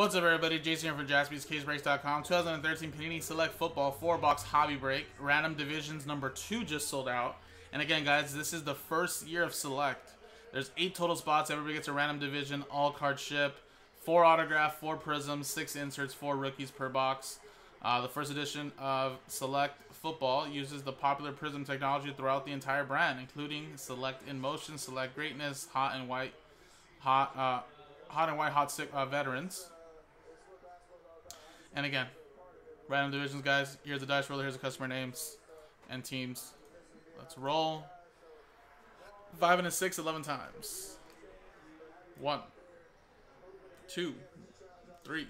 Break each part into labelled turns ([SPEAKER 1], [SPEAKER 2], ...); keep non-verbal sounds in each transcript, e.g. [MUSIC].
[SPEAKER 1] What's up, everybody? Jason here for JaspysCaseBreaks.com. 2013 Panini Select Football 4-box hobby break. Random Divisions number 2 just sold out. And again, guys, this is the first year of Select. There's 8 total spots. Everybody gets a random division, all card ship. 4 autograph, 4 prisms, 6 inserts, 4 rookies per box. Uh, the first edition of Select Football uses the popular prism technology throughout the entire brand, including Select in Motion, Select Greatness, Hot and White, Hot, uh, Hot and White Hot Stick uh, Veterans. And again, random divisions, guys. Here's the dice roller. Here's the customer names and teams. Let's roll. Five and a six, 11 times. One, two, three,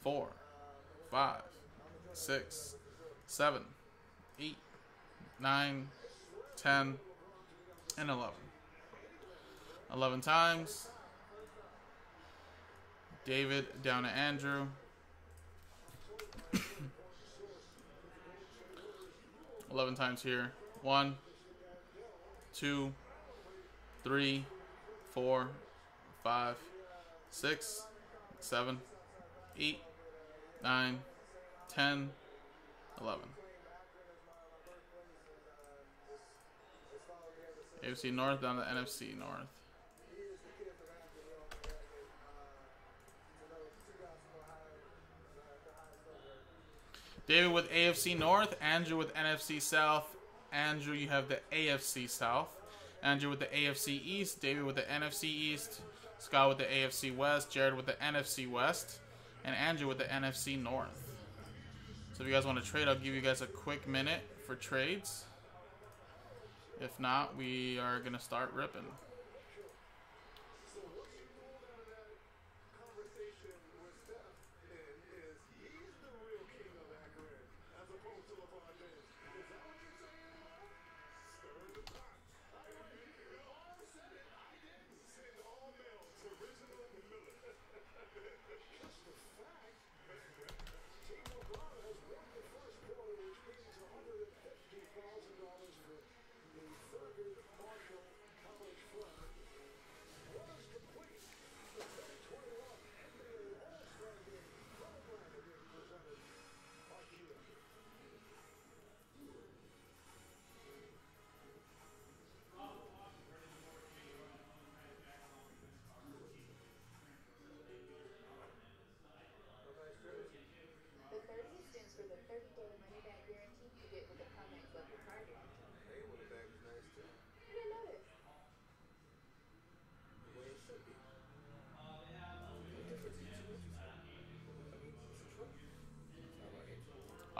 [SPEAKER 1] four, five, six, seven, eight, nine, ten, and 11. 11 times. David down to Andrew. 11 times here. One, two, three, four, five, six, seven, eight, nine, ten, eleven. AFC North down to NFC North. David with AFC North, Andrew with NFC South. Andrew, you have the AFC South. Andrew with the AFC East. David with the NFC East. Scott with the AFC West. Jared with the NFC West. And Andrew with the NFC North. So if you guys want to trade, I'll give you guys a quick minute for trades. If not, we are going to start ripping.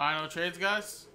[SPEAKER 1] I know trades, guys.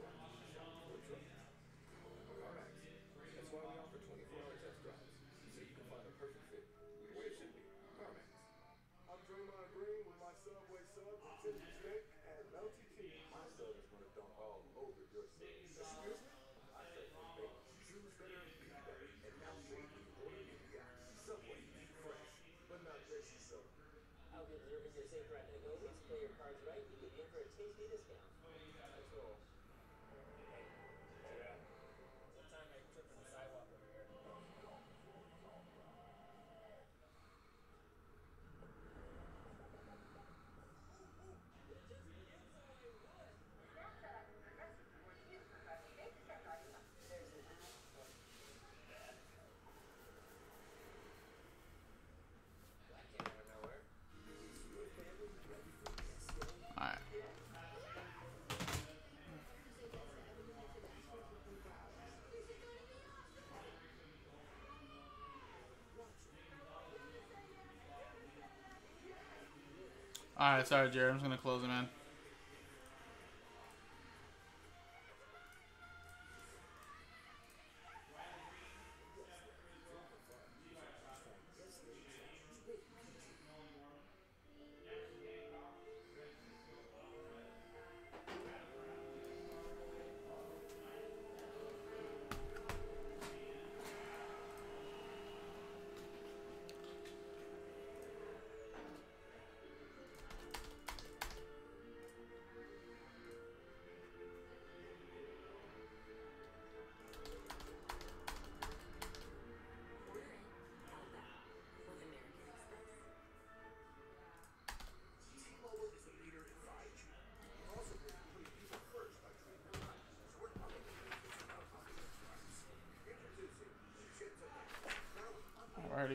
[SPEAKER 1] Alright, sorry, Jared. I'm just to close it, man.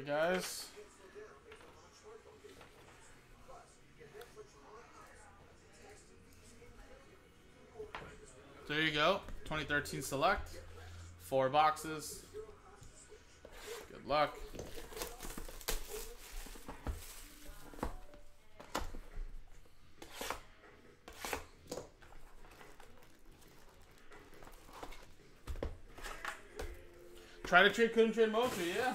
[SPEAKER 1] Guys. There you go. 2013 Select. Four boxes. Good luck. Try to trade, couldn't trade Mojo, yeah.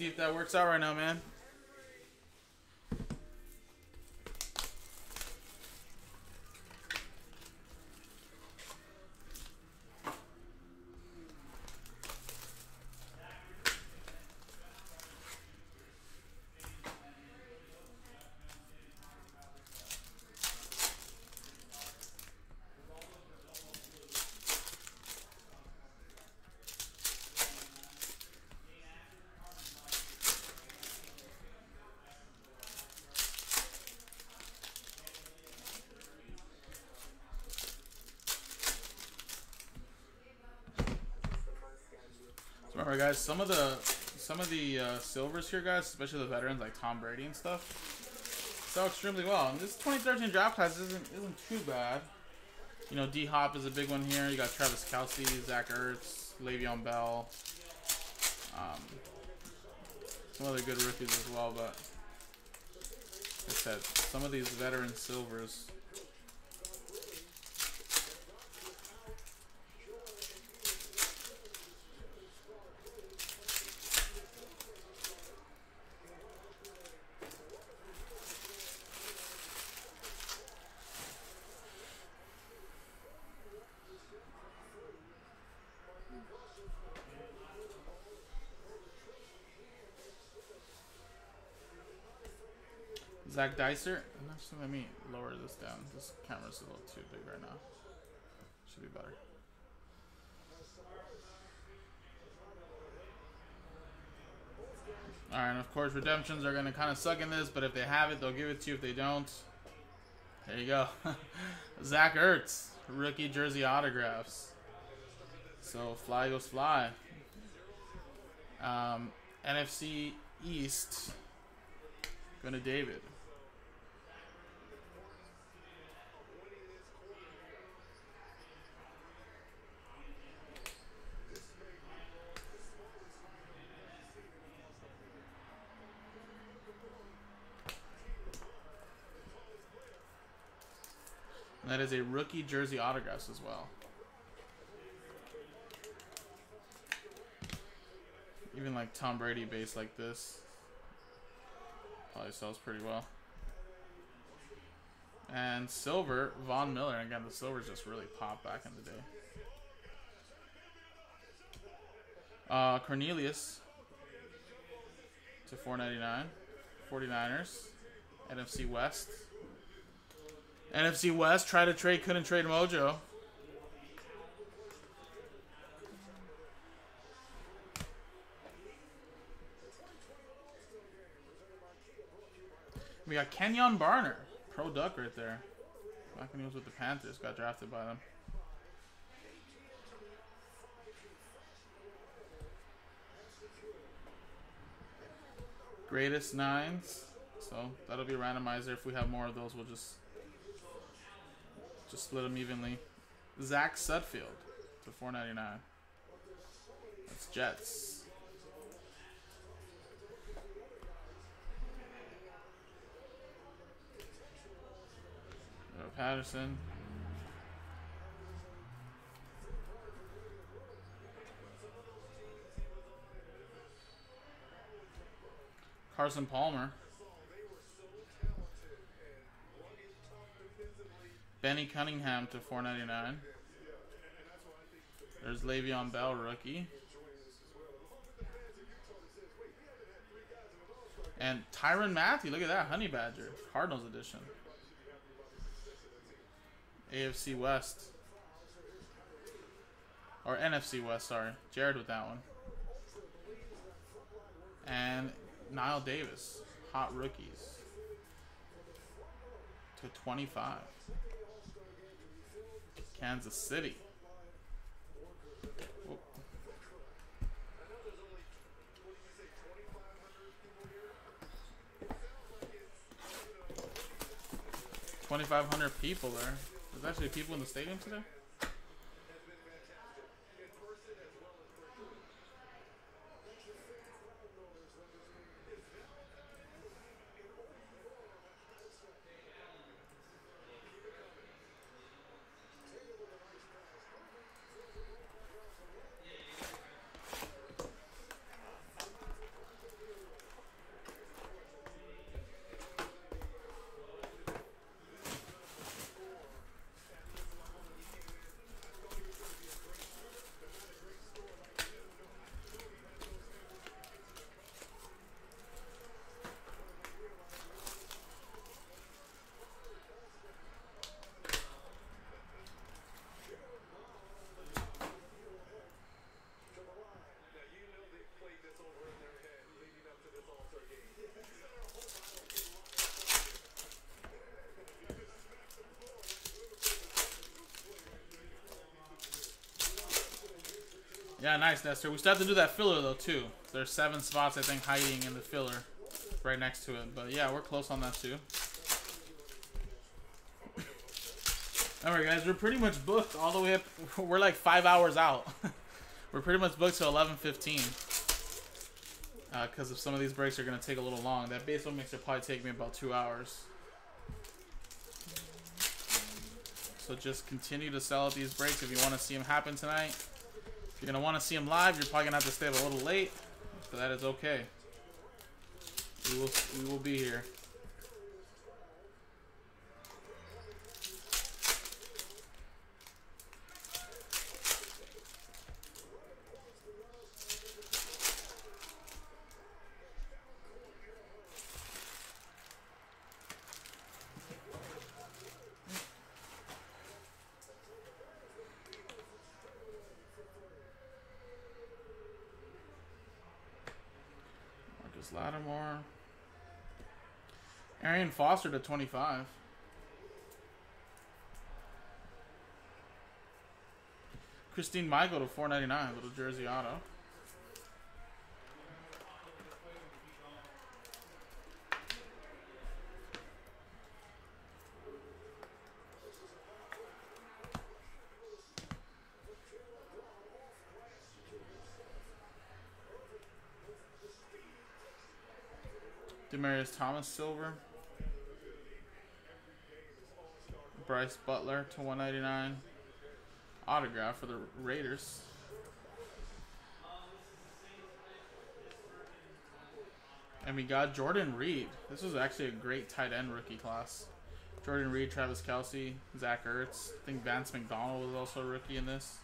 [SPEAKER 1] See if that works out right now, man. Remember, guys, some of the some of the uh, silvers here, guys, especially the veterans like Tom Brady and stuff, sell extremely well. And this 2013 draft class isn't isn't too bad. You know, D Hop is a big one here. You got Travis Kelce, Zach Ertz, Le'Veon Bell, um, some other good rookies as well. But like I said, some of these veteran silvers Zach Dicer. Actually, let me lower this down. This camera's a little too big right now. Should be better. Alright, and of course, redemptions are going to kind of suck in this, but if they have it, they'll give it to you. If they don't, there you go. [LAUGHS] Zach Ertz, rookie jersey autographs. So, fly goes fly. Um, NFC East, going to David. And that is a rookie jersey autographs as well. Even like Tom Brady base like this probably sells pretty well. And silver, Von Miller. Again, the silvers just really popped back in the day. Uh, Cornelius to 499. 49ers. NFC West. NFC West, try to trade, couldn't trade Mojo. We got Kenjon Barner, pro duck right there. Back when he was with the Panthers, got drafted by them. Greatest nines. So that'll be a randomizer. If we have more of those, we'll just just split them evenly. Zach Sudfeld to 499. That's Jets. Patterson. Carson Palmer. Benny Cunningham to 499. There's Le'Veon Bell, rookie. And Tyrann Mathieu, look at that, Honey Badger, Cardinals edition. AFC West. Or NFC West, sorry. Jared with that one. And Knile Davis, hot rookies. To 25. Kansas City. Twenty-five hundred people there. There's actually people in the stadium today. Yeah, nice, Nestor. We still have to do that filler, though, too. There's seven spots, I think, hiding in the filler right next to it. But, yeah, we're close on that, too. [COUGHS] Alright, guys, we're pretty much booked all the way up. [LAUGHS] We're like five hours out. [LAUGHS] we're pretty much booked till 11.15. Because uh, if some of these breaks are going to take a little long. That baseball mixer probably take me about two hours. So just continue to sell out these breaks if you want to see them happen tonight. You're going to want to see them live, you're probably going to have to stay up a little late. But that is okay. We will, we will be here. Foster to 25. Christine Michael to 499, little jersey auto. Demaryius Thomas silver. Brice Butler to 199. Autograph for the Raiders. And we got Jordan Reed. This was actually a great tight end rookie class. Jordan Reed, Travis Kelce, Zach Ertz. I think Vance McDonald was also a rookie in this.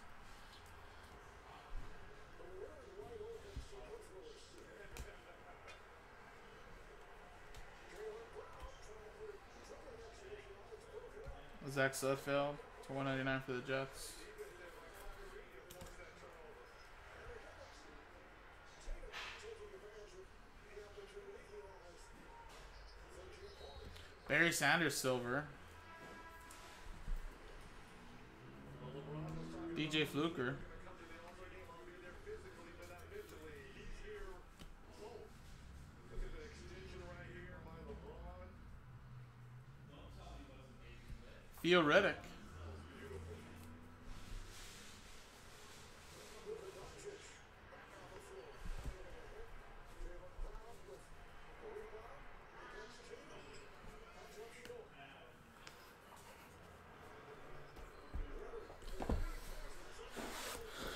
[SPEAKER 1] Zach Sudfeld to 199 for the Jets. Barry Sanders silver. DJ Fluker. Theo Riddick.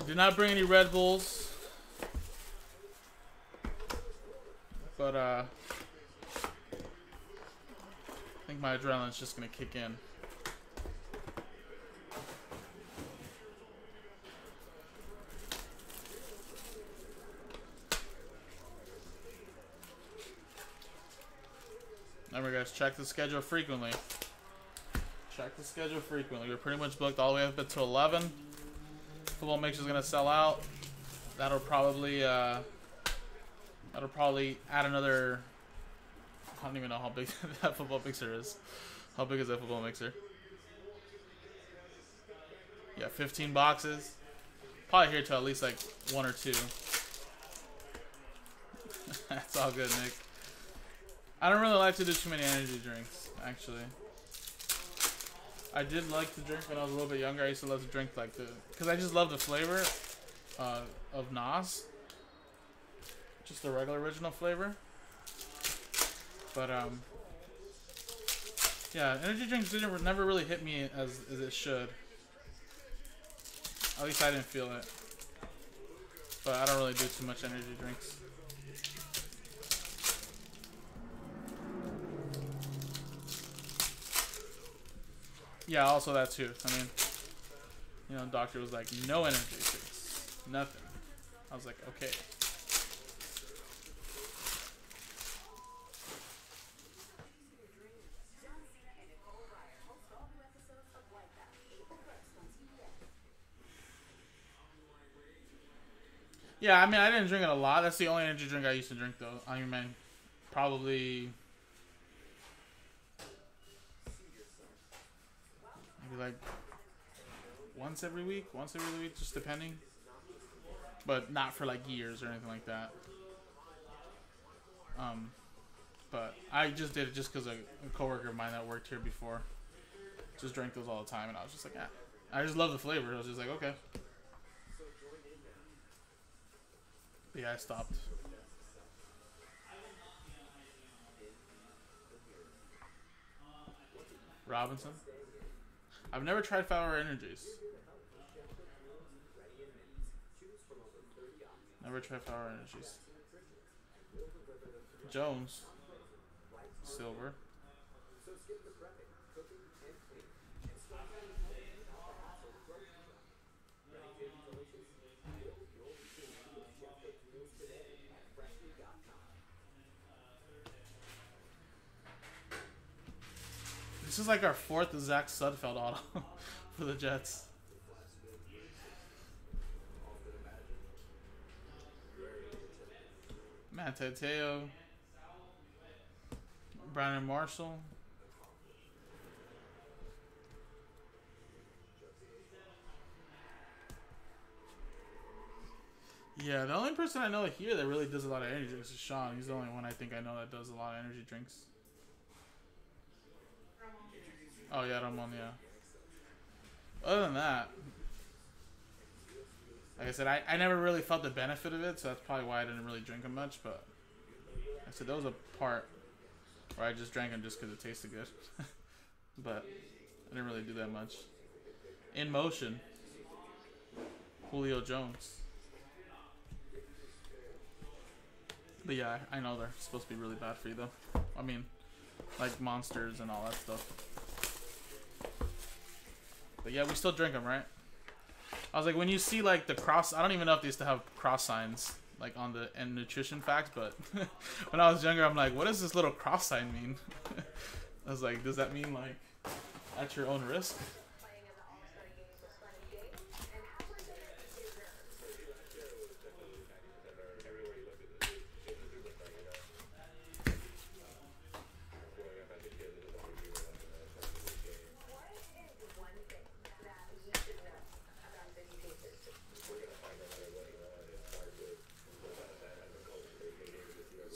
[SPEAKER 1] Did not bring any Red Bulls. But, uh, I think my adrenaline's just to kick in. Remember guys, check the schedule frequently. Check the schedule frequently. We're pretty much booked all the way up until 11. Football Mixer is going to sell out. That'll probably, uh, that'll probably add another, I don't even know how big [LAUGHS] that Football Mixer is. How big is that Football Mixer? Yeah, 15 boxes. Probably here to at least like one or two. [LAUGHS] That's all good, Nick. I don't really like to do too many energy drinks, actually. I did like to drink when I was a little bit younger. I used to love to drink like the, cause I just love the flavor uh, of NOS. Just the regular original flavor. But um, yeah, energy drinks didn't never really hit me as as it should. At least I didn't feel it. But I don't really do too much energy drinks. Yeah, also that too. I mean, you know, doctor was like, no energy drinks, nothing. I was like, okay. Yeah, I mean, I didn't drink it a lot. That's the only energy drink I used to drink, though. I mean, probably like once every week, once every week, just depending. But not for like years or anything like that. Um, but I just did it just because a, a coworker of mine that worked here before just drank those all the time, and I was just like, ah. I just love the flavor. I was just like, okay. But yeah, I stopped. Robinson. I've never tried hour energies. Never tried hour energies. Jones. Silver. Is like our fourth Zach Sudfeld auto [LAUGHS] for the Jets. Manti Te'o. Brandon Marshall. Yeah, the only person I know here that really does a lot of energy drinks is Sean. He's the only one I think I know that does a lot of energy drinks. Oh yeah, Ramon, yeah. Other than that, like I said, I, I never really felt the benefit of it, so that's probably why I didn't really drink them much. But I said there was a part where I just drank them just because it tasted good, [LAUGHS] but I didn't really do that much. In motion, Julio Jones. But yeah, I know they're supposed to be really bad for you though. I mean, like monsters and all that stuff. But yeah, we still drink them, right? I was like, when you see like the cross, I don't even know if they used to have cross signs like on the end nutrition facts, but [LAUGHS] when I was younger, I'm like, what does this little cross sign mean? [LAUGHS] I was like, does that mean like at your own risk?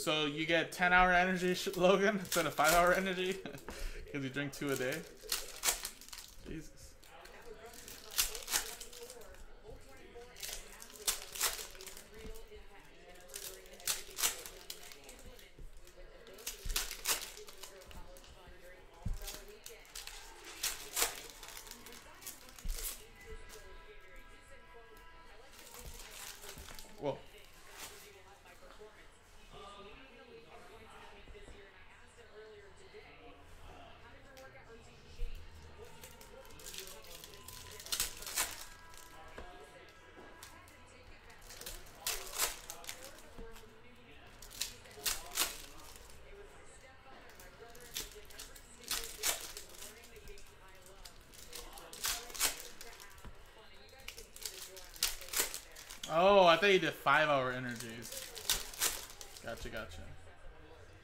[SPEAKER 1] So you get 10 hour energy, [LAUGHS] Logan, instead of 5 hour energy? [LAUGHS] Because you drink two a day? I thought you did five hour energies. Gotcha, gotcha.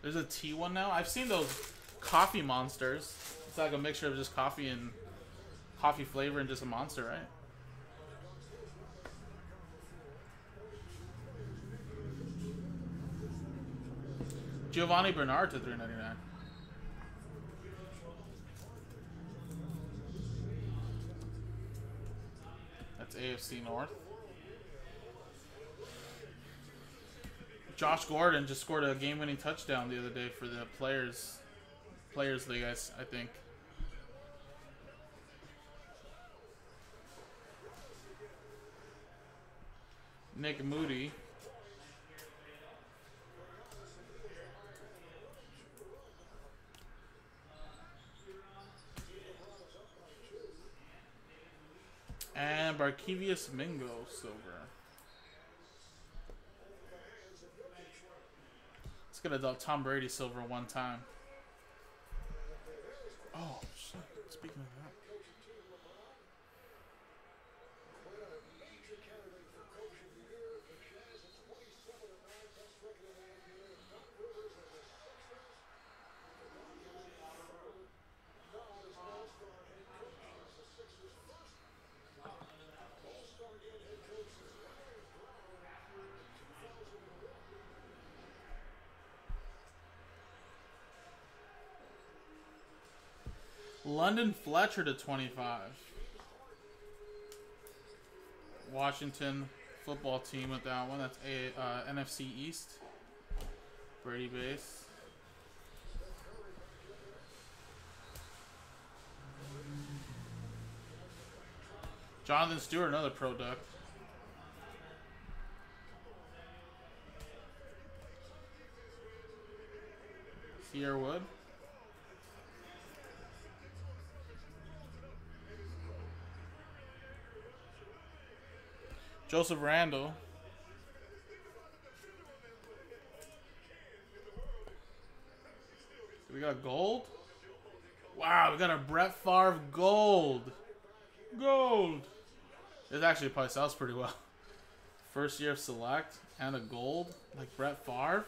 [SPEAKER 1] There's a tea one now. I've seen those coffee monsters. It's like a mixture of just coffee and coffee flavor and just a monster, right? Giovanni Bernard to 399. That's AFC North. Josh Gordon just scored a game-winning touchdown the other day for the players, players league. I think. Nick Moody. And Barkevious Mingo silver. Let's get a Tom Brady silver one time. Oh, shit. Speaking of that. London Fletcher to 25. Washington football team with that one. That's a uh, NFC East. Brady base. Jonathan Stewart, another product. Cierre Wood. Joseph Randle. We got gold. Wow, we got a Brett Favre gold. Gold. This actually probably sells pretty well. [LAUGHS] First year of select and a gold like Brett Favre.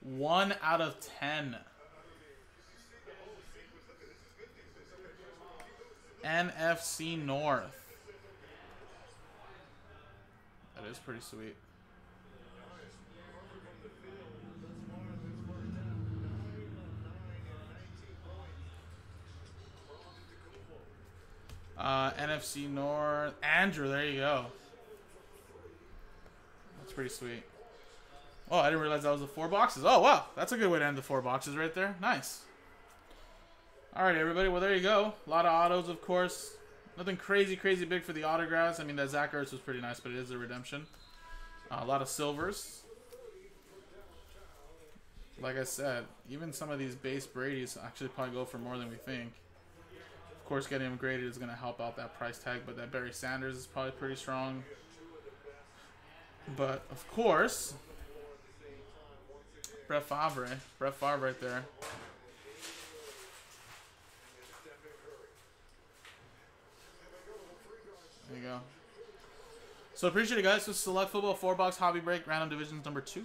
[SPEAKER 1] One out of ten. NFC North. That is pretty sweet. Uh, NFC North. Andrew, there you go. That's pretty sweet. Oh, I didn't realize that was the four boxes. Oh, wow. That's a good way to end the four boxes right there. Nice. All right, everybody. Well, there you go. A lot of autos, of course. Nothing crazy, crazy big for the autographs. I mean, that Zach Ertz was pretty nice, but it is a redemption. Uh, a lot of silvers. Like I said, even some of these base Brady's actually probably go for more than we think. Of course, getting them graded is going to help out that price tag, but that Barry Sanders is probably pretty strong. But, of course, Brett Favre. Brett Favre right there. There you go. So appreciate it, guys. So select football four box hobby break random divisions number two.